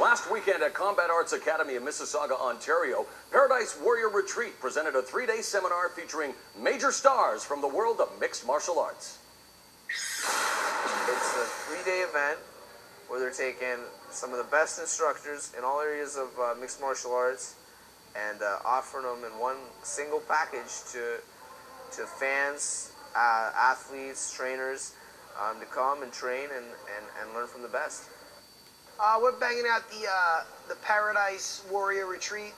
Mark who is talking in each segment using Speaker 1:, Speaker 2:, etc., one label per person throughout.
Speaker 1: Last weekend at Combat Arts Academy in Mississauga, Ontario, Paradise Warrior Retreat presented a three-day seminar featuring major stars from the world of mixed martial arts.
Speaker 2: It's a three-day event where they're taking some of the best instructors in all areas of uh, mixed martial arts and uh, offering them in one single package to to fans, uh, athletes, trainers um, to come and train and, and, and learn from the best.
Speaker 3: Uh, we're banging out the uh, the Paradise Warrior Retreat,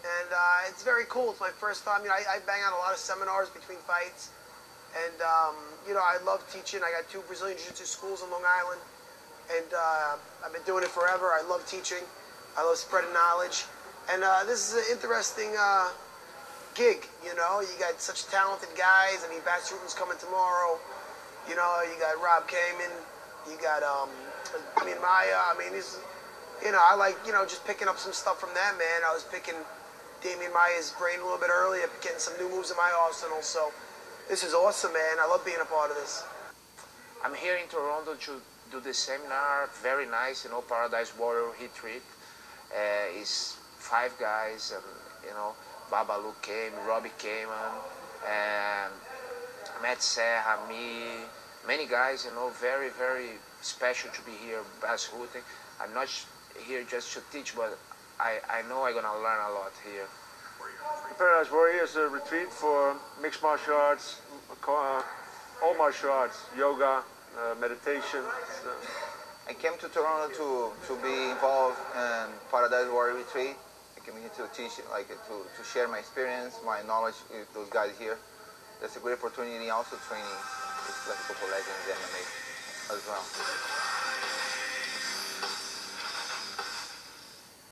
Speaker 3: and uh, it's very cool. It's my first time. You know, I, I, bang out a lot of seminars between fights, and um, you know, I love teaching. I got two Brazilian Jiu-Jitsu schools in Long Island, and uh, I've been doing it forever. I love teaching. I love spreading knowledge, and uh, this is an interesting uh, gig. You know, you got such talented guys. I mean, Bas Rutten's coming tomorrow. You know, you got Rob Kaman. You got um, I mean, Maia. I mean, he's, you know, I like, you know, just picking up some stuff from them, man. I was picking Demian Maia's brain a little bit earlier, getting some new moves in my arsenal. So this is awesome, man. I love being a part of this.
Speaker 4: I'm here in Toronto to do the seminar. Very nice, you know, Paradise Warrior Retreat. Uh, it's five guys, and you know, Babalu came, Robbie came, and Matt Serra, me, many guys, you know, very, very special to be here, Bas Rutten. I'm not here just to teach, but I, I know I'm gonna learn a lot here.
Speaker 5: Paradise Warrior is a retreat for mixed martial arts, uh, all martial arts, yoga, uh, meditation. So.
Speaker 6: I came to Toronto to, to be involved in Paradise Warrior Retreat. I came here to teach, like to, to share my experience, my knowledge with those guys here. That's a great opportunity also training classical legends anime as well.